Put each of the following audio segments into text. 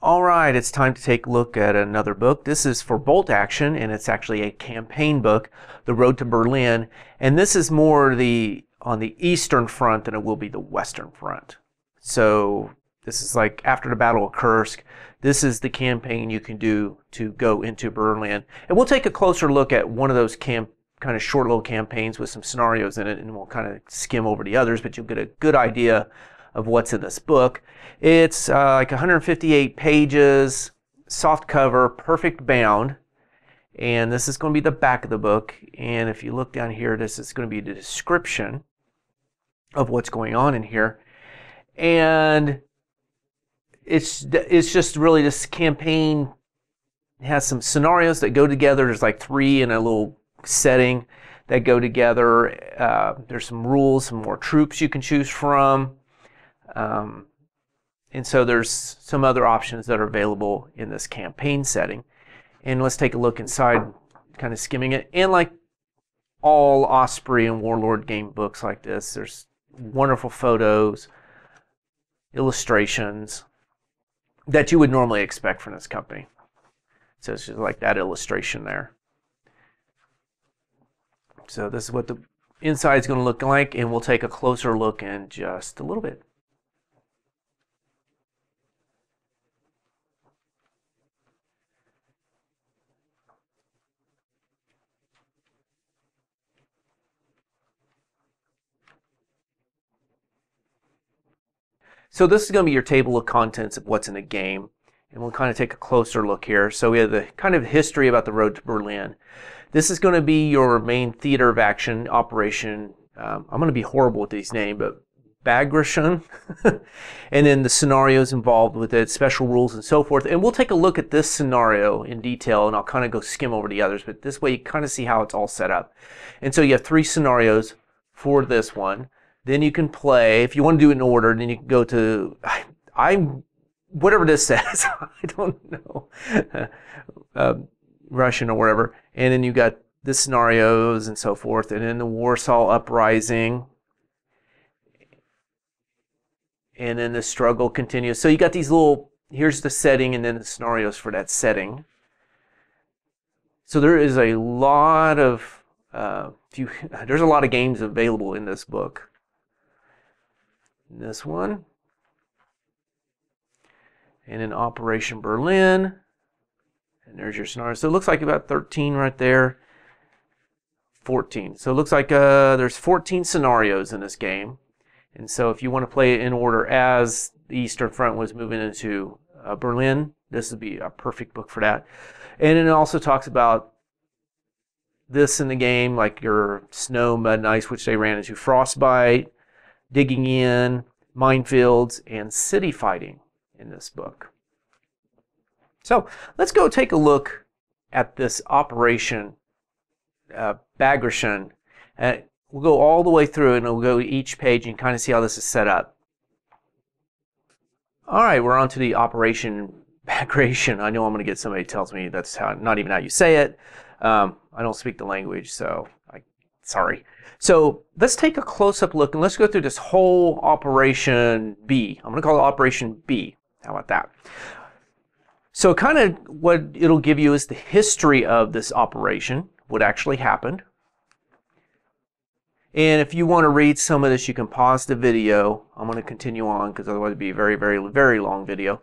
All right, it's time to take a look at another book. This is for Bolt Action, and it's actually a campaign book, The Road to Berlin. And this is more the on the eastern front than it will be the western front. So this is like after the Battle of Kursk. This is the campaign you can do to go into Berlin. And we'll take a closer look at one of those camp kind of short little campaigns with some scenarios in it, and we'll kind of skim over the others, but you'll get a good idea of what's in this book. It's uh, like 158 pages, soft cover, perfect bound. And this is going to be the back of the book. And if you look down here, this is going to be the description of what's going on in here. And it's it's just really this campaign has some scenarios that go together. There's like three in a little setting that go together. Uh, there's some rules, some more troops you can choose from. Um, and so there's some other options that are available in this campaign setting. And let's take a look inside, kind of skimming it. And like all Osprey and Warlord game books like this, there's wonderful photos, illustrations that you would normally expect from this company. So it's just like that illustration there. So this is what the inside is going to look like, and we'll take a closer look in just a little bit. So this is going to be your table of contents of what's in a game. And we'll kind of take a closer look here. So we have the kind of history about the road to Berlin. This is going to be your main theater of action operation. Um, I'm going to be horrible with these names, but Bagration, and then the scenarios involved with it, special rules and so forth. And we'll take a look at this scenario in detail and I'll kind of go skim over the others, but this way you kind of see how it's all set up. And so you have three scenarios for this one. Then you can play, if you want to do it in order, then you can go to, I, I'm, whatever this says, I don't know, uh, Russian or whatever. And then you got the scenarios and so forth. And then the Warsaw Uprising. And then the struggle continues. So you got these little, here's the setting and then the scenarios for that setting. So there is a lot of, uh, there's a lot of games available in this book this one. And in Operation Berlin. And there's your scenario. So it looks like about 13 right there. 14. So it looks like uh, there's 14 scenarios in this game. And so if you want to play it in order as the Eastern Front was moving into uh, Berlin, this would be a perfect book for that. And it also talks about this in the game, like your snow, mud, and ice, which they ran into frostbite, digging in, minefields, and city fighting in this book. So let's go take a look at this Operation uh, Bagration. Uh, we'll go all the way through and we'll go each page and kind of see how this is set up. All right, we're on to the Operation Bagration. I know I'm going to get somebody tells me that's how, not even how you say it. Um, I don't speak the language, so sorry. So let's take a close-up look and let's go through this whole Operation B. I'm going to call it Operation B. How about that? So kind of what it'll give you is the history of this operation, what actually happened. And if you want to read some of this, you can pause the video. I'm going to continue on because otherwise it'd be a very, very, very long video.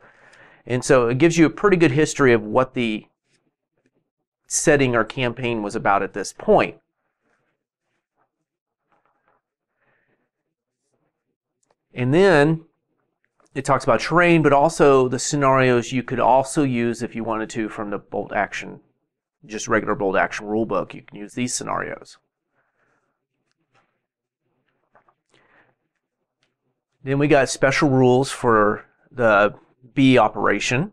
And so it gives you a pretty good history of what the setting or campaign was about at this point. And then it talks about terrain, but also the scenarios you could also use if you wanted to from the bolt action, just regular bolt action rulebook. You can use these scenarios. Then we got special rules for the B operation.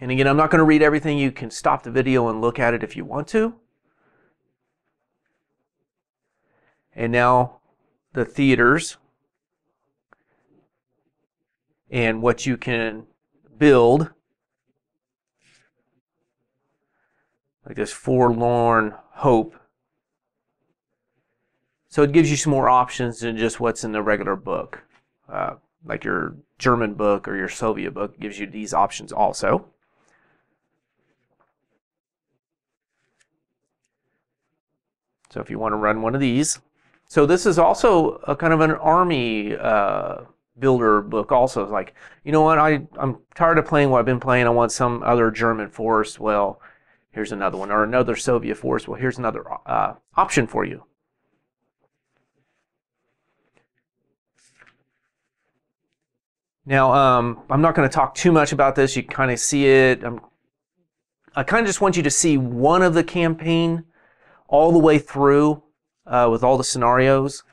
And again, I'm not going to read everything. You can stop the video and look at it if you want to. And now the theaters. and what you can build. Like this forlorn hope. So it gives you some more options than just what's in the regular book. Uh, like your German book or your Soviet book gives you these options also. So if you want to run one of these. So this is also a kind of an army uh, builder book also. It's like, you know what, I, I'm tired of playing what I've been playing. I want some other German force. Well, here's another one. Or another Soviet force. Well, here's another uh, option for you. Now, um, I'm not going to talk too much about this. You kind of see it. I'm, I kind of just want you to see one of the campaign all the way through uh, with all the scenarios.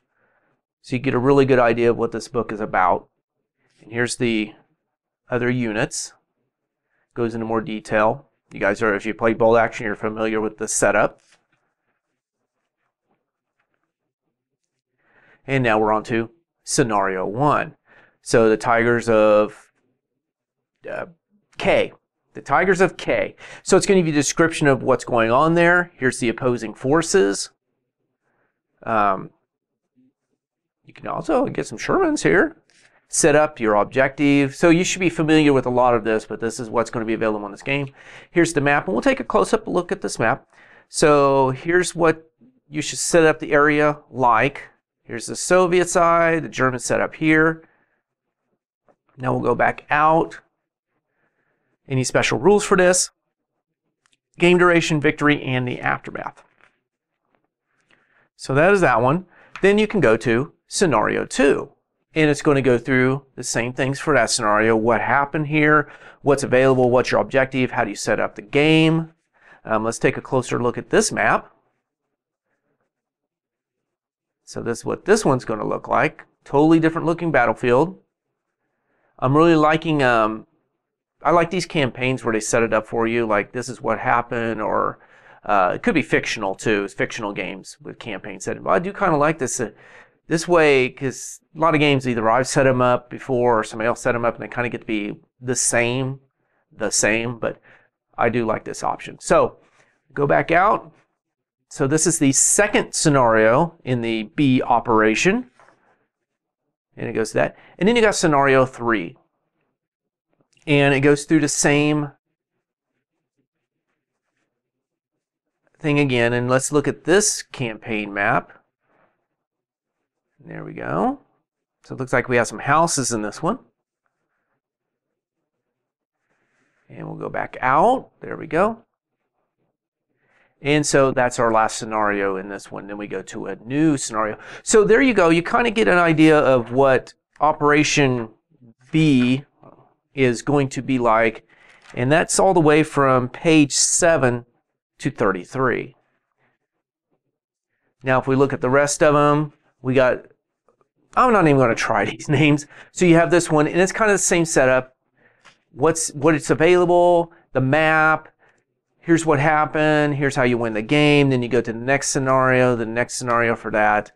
So you get a really good idea of what this book is about. And here's the other units. Goes into more detail. You guys are, if you play Bolt Action, you're familiar with the setup. And now we're on to scenario one. So the Tigers of uh, K. The Tigers of K. So it's going to give you a description of what's going on there. Here's the opposing forces. Um, you can also get some Shermans here. Set up your objective. So you should be familiar with a lot of this, but this is what's going to be available in this game. Here's the map, and we'll take a close-up look at this map. So here's what you should set up the area like. Here's the Soviet side, the German setup here. Now we'll go back out. Any special rules for this? Game duration, victory, and the aftermath. So that is that one. Then you can go to scenario two. And it's going to go through the same things for that scenario. What happened here? What's available? What's your objective? How do you set up the game? Um, let's take a closer look at this map. So this is what this one's going to look like. Totally different looking battlefield. I'm really liking, um, I like these campaigns where they set it up for you, like this is what happened, or uh, it could be fictional too. It's fictional games with campaign setting. But I do kind of like this uh, this way because a lot of games either I've set them up before or somebody else set them up, and they kind of get to be the same, the same. But I do like this option. So go back out. So this is the second scenario in the B operation and it goes to that. And then you got scenario three. And it goes through the same thing again. And let's look at this campaign map. There we go. So it looks like we have some houses in this one. And we'll go back out. There we go. And so that's our last scenario in this one. Then we go to a new scenario. So there you go. You kind of get an idea of what Operation B is going to be like. And that's all the way from page 7 to 33. Now, if we look at the rest of them, we got, I'm not even going to try these names. So you have this one, and it's kind of the same setup. What's, what it's available, the map, here's what happened, here's how you win the game, then you go to the next scenario, the next scenario for that,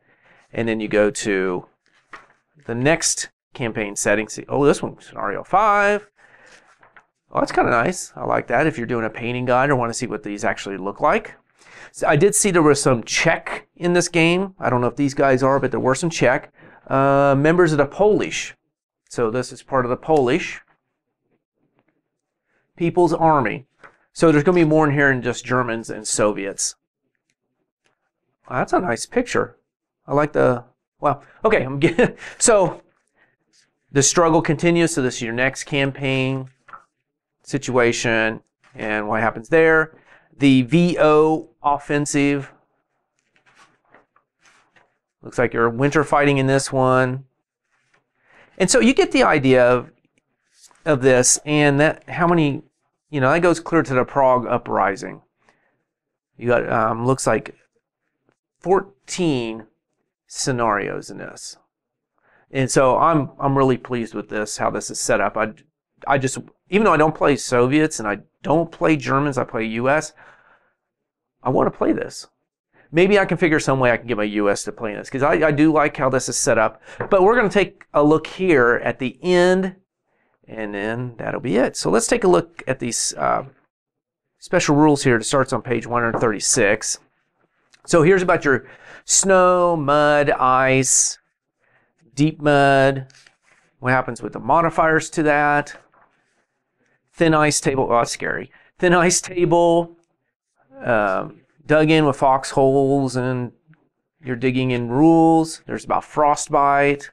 and then you go to the next campaign setting. See, oh, this one, scenario five. Oh, that's kind of nice. I like that if you're doing a painting guide or want to see what these actually look like. So I did see there was some Czech in this game. I don't know if these guys are, but there were some Czech. Uh, members of the Polish. So this is part of the Polish People's Army. So there's going to be more in here than just Germans and Soviets. that's a nice picture. I like the, well, okay, I'm getting, so the struggle continues. So this is your next campaign situation and what happens there. The VO offensive. Looks like you're winter fighting in this one. And so you get the idea of, of this and that how many you know, that goes clear to the Prague uprising. You got, um, looks like 14 scenarios in this. And so I'm, I'm really pleased with this, how this is set up. I, I just, even though I don't play Soviets and I don't play Germans, I play US, I want to play this. Maybe I can figure some way I can get my US to play this because I, I do like how this is set up. But we're going to take a look here at the end And then that'll be it. So let's take a look at these uh, special rules here. It starts on page 136. So here's about your snow, mud, ice, deep mud. What happens with the modifiers to that? Thin ice table. Oh, that's scary. Thin ice table. Um, dug in with foxholes and you're digging in rules. There's about frostbite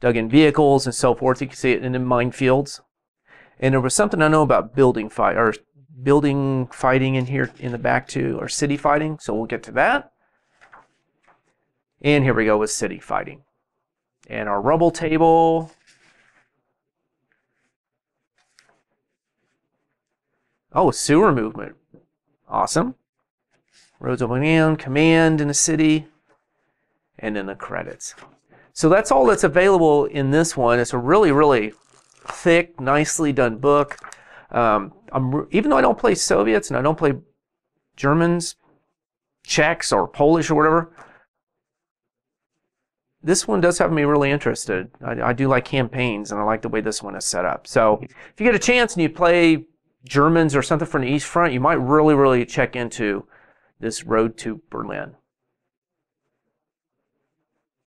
dug in vehicles and so forth. You can see it in the minefields. And there was something I know about building fight or building fighting in here in the back too, or city fighting. So we'll get to that. And here we go with city fighting. And our rubble table. Oh, sewer movement. Awesome. Roads opening down, command in the city, and then the credits. So that's all that's available in this one. It's a really, really thick, nicely done book. Um, even though I don't play Soviets and I don't play Germans, Czechs, or Polish or whatever, this one does have me really interested. I, I, do like campaigns, and I like the way this one is set up. So if you get a chance and you play Germans or something from the East Front, you might really, really check into this Road to Berlin.